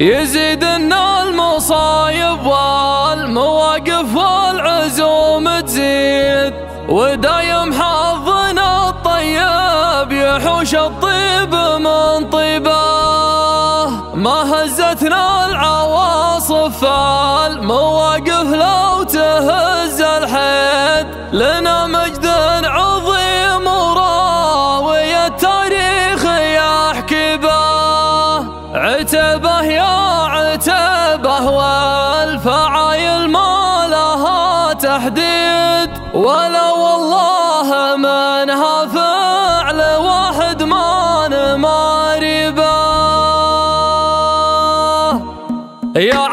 يزيدنا المصايب والمواقف والعزوم تزيد ودايم حظنا الطيب يحوش الطيب من طيبه. ما هزتنا العواصف لها تحديد ولا والله منها فعل واحد ما نماري يا